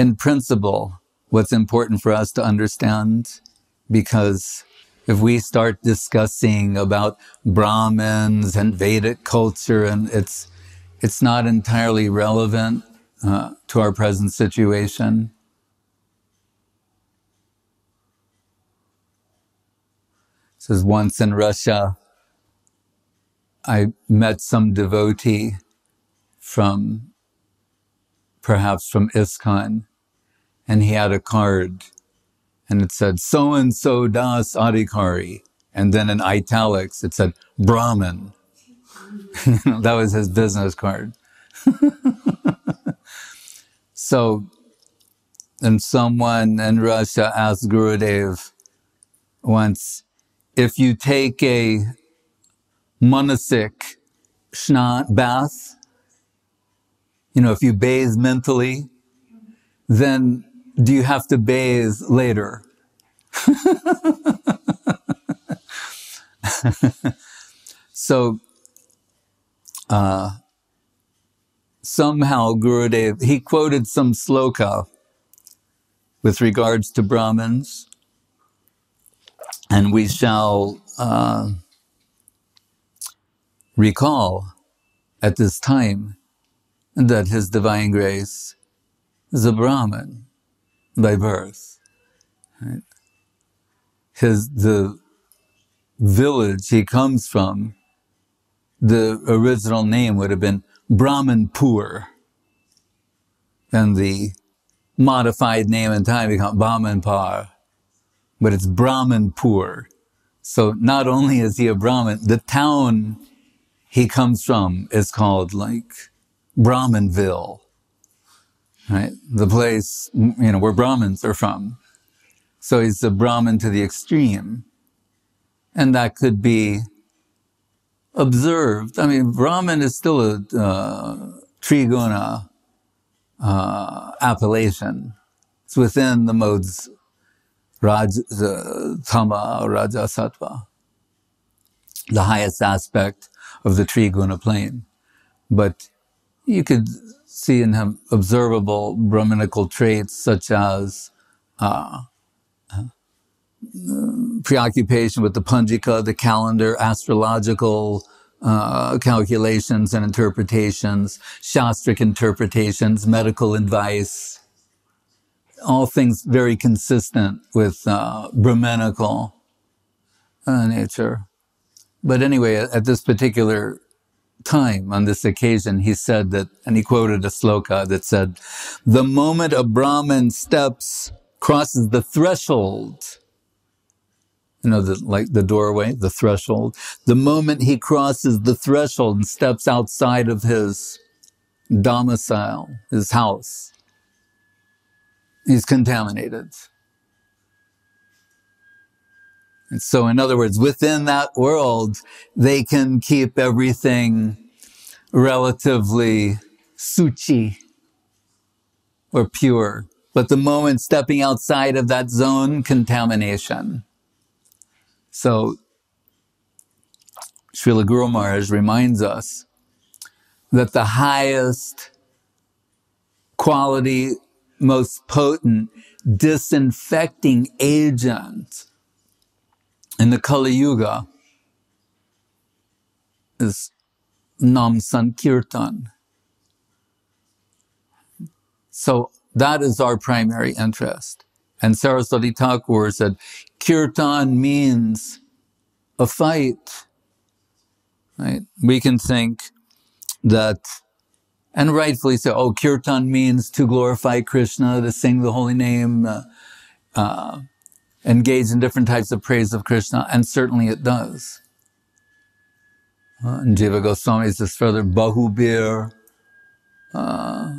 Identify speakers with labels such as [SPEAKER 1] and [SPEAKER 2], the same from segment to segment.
[SPEAKER 1] in principle, what's important for us to understand, because if we start discussing about Brahmins and Vedic culture, and it's it's not entirely relevant uh, to our present situation. It says once in Russia, I met some devotee from perhaps from ISKCON, and he had a card and it said so and so das adhikari. And then in italics, it said Brahmin. that was his business card. so, and someone in Russia asked Gurudev once, if you take a monastic shnat bath, you know, if you bathe mentally, then do you have to bathe later? so, uh, somehow Gurudev, he quoted some sloka with regards to Brahmins, and we shall uh, recall at this time that His Divine Grace is a Brahmin by birth. Right? His the village he comes from, the original name would have been Brahmanpur. And the modified name in time become Brahmanpar. But it's Brahmanpur. So not only is he a Brahmin, the town he comes from is called like Brahmanville right? The place, you know, where Brahmins are from. So he's a Brahmin to the extreme. And that could be observed. I mean, Brahmin is still a uh, Triguna uh, appellation. It's within the modes Raj, uh, Tama, Raja, Sattva, the highest aspect of the Triguna plane. But you could see him observable Brahminical traits such as uh, uh, preoccupation with the Punjika, the calendar, astrological uh, calculations and interpretations, shastric interpretations, medical advice, all things very consistent with uh, Brahminical uh, nature. But anyway, at this particular time on this occasion, he said that, and he quoted a sloka that said, the moment a Brahmin steps, crosses the threshold, you know, the, like the doorway, the threshold, the moment he crosses the threshold and steps outside of his domicile, his house, he's contaminated. And so, in other words, within that world, they can keep everything relatively suchi or pure. But the moment stepping outside of that zone, contamination. So, Srila Guru Maharaj reminds us that the highest quality, most potent disinfecting agent in the Kali Yuga is Nam Sankirtan. So that is our primary interest. And Saraswati Thakur said, Kirtan means a fight. Right? We can think that, and rightfully so, oh, Kirtan means to glorify Krishna, to sing the holy name, uh, uh, engage in different types of praise of Krishna, and certainly it does. Uh, and Jiva Goswami says further, Bahubir, uh,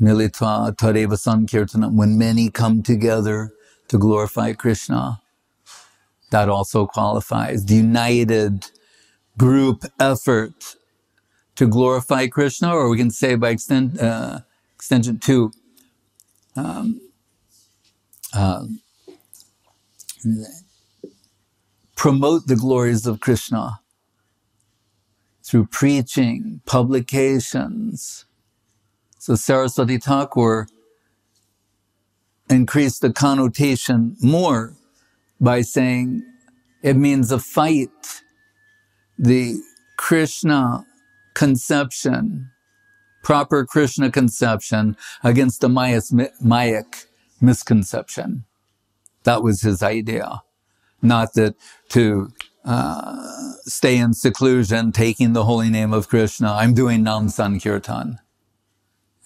[SPEAKER 1] Militva Tadeva Sankirtanam, when many come together to glorify Krishna, that also qualifies. The united group effort to glorify Krishna, or we can say by extent, uh, extension to um, uh, promote the glories of Krishna through preaching, publications, So Saraswati Thakur increased the connotation more by saying it means a fight. The Krishna conception, proper Krishna conception against the Mayic misconception. That was his idea. Not that to uh, stay in seclusion, taking the holy name of Krishna. I'm doing Nam Sankirtan.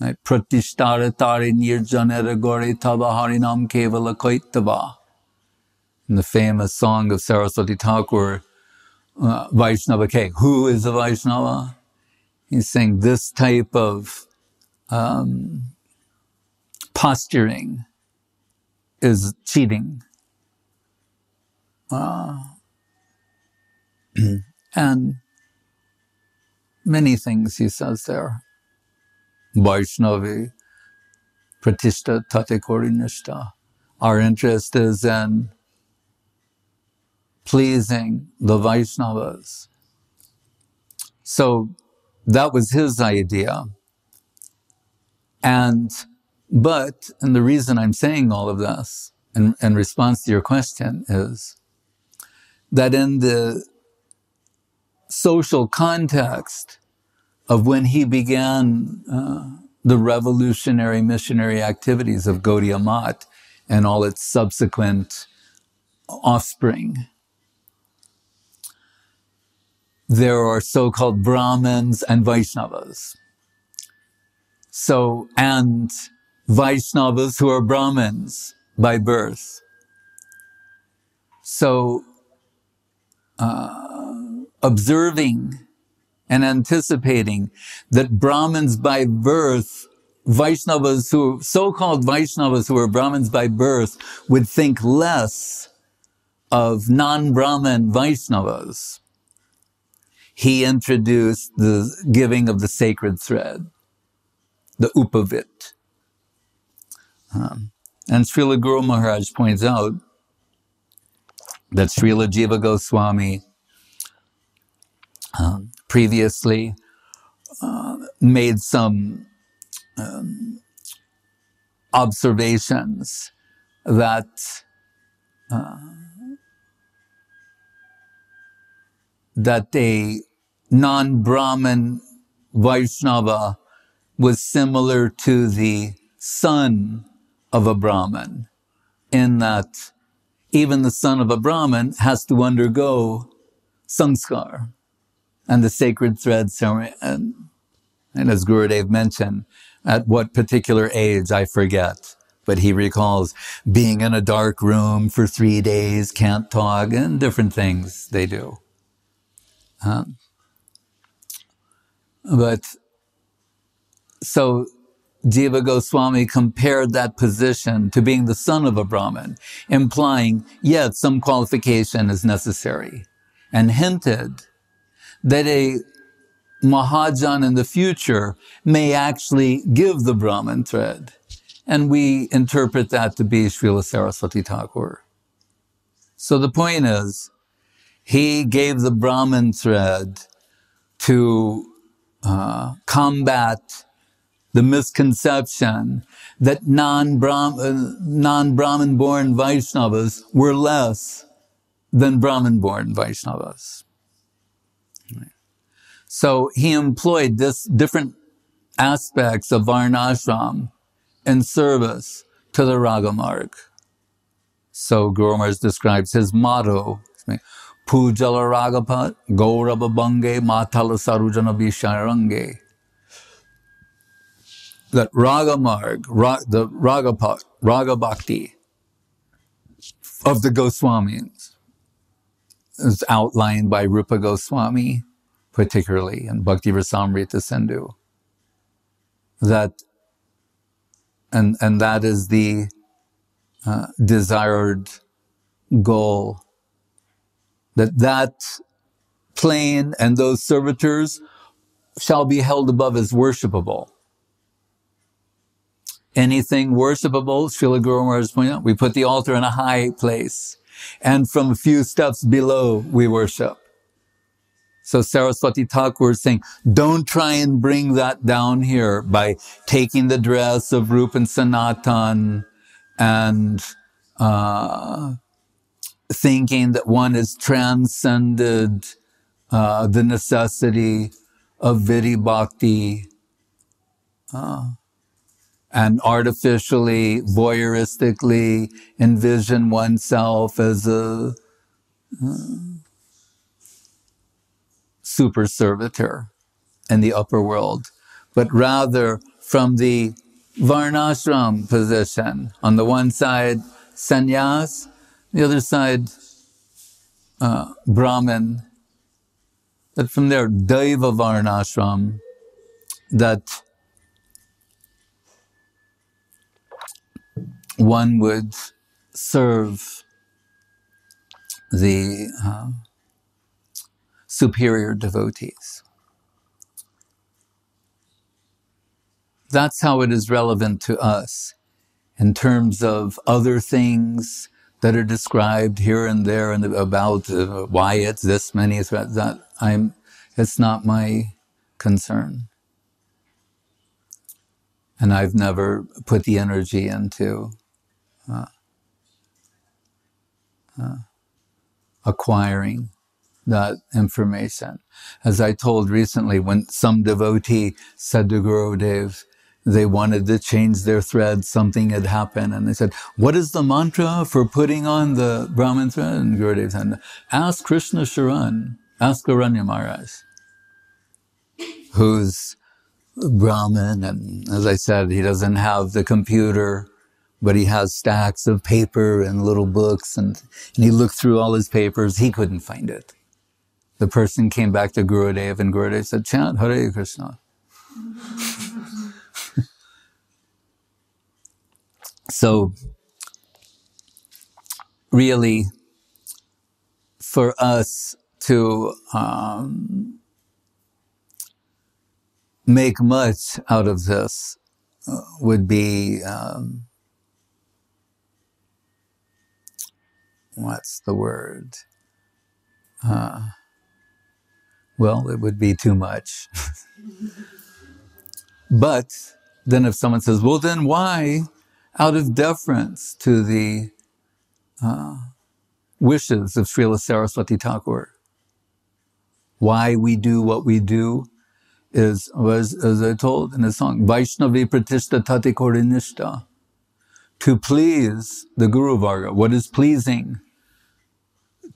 [SPEAKER 1] Pratishtara tari nirjanera gori tava harinam kevala koitava. In the famous song of Saraswati Thakur, uh, Vaishnava Ke. Who is a Vaishnava? He's saying this type of um, posturing is cheating. Uh, and many things he says there. Vaishnavi, Pratishta Tate Korinishta. Our interest is in pleasing the Vaishnavas. So that was his idea. And, but, and the reason I'm saying all of this in, in response to your question is that in the social context of when he began uh, the revolutionary missionary activities of Gaudiya Math and all its subsequent offspring. There are so-called Brahmins and Vaishnavas. So, and Vaishnavas who are Brahmins by birth. So, uh, observing and anticipating that Brahmins by birth, Vaishnavas who, so-called Vaishnavas who are Brahmins by birth would think less of non-Brahmin Vaishnavas. He introduced the giving of the sacred thread, the upavit. Um, and Srila Guru Maharaj points out that Srila Jiva Goswami um, previously uh, made some um, observations that uh, that a non-Brahmin Vaishnava was similar to the son of a Brahmin in that even the son of a Brahmin has to undergo sanskar and the sacred thread ceremony. And, and as Gurudev mentioned, at what particular age, I forget. But he recalls being in a dark room for three days, can't talk, and different things they do. But so Jiva Goswami compared that position to being the son of a Brahmin, implying, yes, some qualification is necessary, and hinted that a Mahajan in the future may actually give the Brahmin thread. And we interpret that to be Srila Saraswati Thakur. So the point is, he gave the Brahmin thread to uh, combat the misconception that non-Brahmin, uh, non-Brahmin born Vaishnavas were less than Brahmin born Vaishnavas. So he employed this different aspects of Varnashram in service to the Ragamarg. So Guru Maharaj describes his motto, Pujala Ragapat, Gaurava Bange, Matala Sarujana Visharange. That Ragamarg, ra, the Ragapat, Raga Bhakti of the Goswamis is outlined by Rupa Goswami particularly in Bhakti Rasamrita Sindhu. That, and, and that is the uh, desired goal. That that plane and those servitors shall be held above as worshipable. Anything worshipable, Srila Guru Maharaj pointed out, we put the altar in a high place. And from a few steps below, we worship. So Saraswati Thakur is saying, don't try and bring that down here by taking the dress of Rup and Sanatan and uh, thinking that one has transcended uh, the necessity of vidhi bhakti uh, and artificially, voyeuristically envision oneself as a uh, super servitor in the upper world, but rather from the varnashram position. On the one side, sannyas, the other side, uh, Brahmin. But from there, Daiva Varnashram, that one would serve the uh, superior devotees. That's how it is relevant to us in terms of other things that are described here and there and about uh, why it's this many that I'm it's not my concern and I've never put the energy into uh, uh, acquiring that information. As I told recently, when some devotee said to Gurudev, they wanted to change their thread, something had happened, and they said, What is the mantra for putting on the Brahmin thread? And Gurudev said, Ask Krishna Sharan, ask Aranya Maharaj, who's Brahmin, and as I said, he doesn't have the computer but he has stacks of paper and little books and, and he looked through all his papers. He couldn't find it. The person came back to Gurudev and Gurudev said, chant Hare Krishna. so really for us to um, make much out of this uh, would be um, what's the word? Uh, well, it would be too much. but then if someone says, well, then why, out of deference to the uh, wishes of Srila Saraswati Thakur, why we do what we do is, was, as I told in the song, Vaishnavi Pratishta Tati Korinishta, to please the Guru Varga, what is pleasing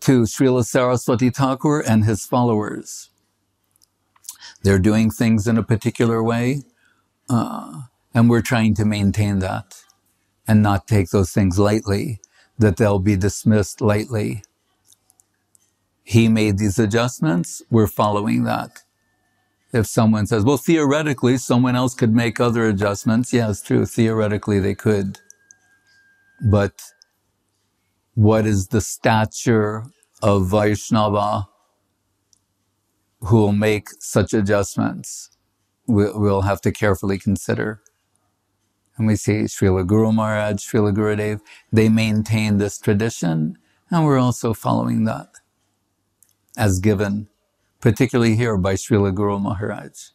[SPEAKER 1] to Srila Saraswati Thakur and his followers. They're doing things in a particular way, uh, and we're trying to maintain that and not take those things lightly, that they'll be dismissed lightly. He made these adjustments, we're following that. If someone says, well, theoretically, someone else could make other adjustments, it's true, theoretically they could. But what is the stature of Vaishnava who will make such adjustments? We'll have to carefully consider. And we see Srila Guru Maharaj, Srila Gurudev, they maintain this tradition, and we're also following that as given, particularly here by Srila Guru Maharaj.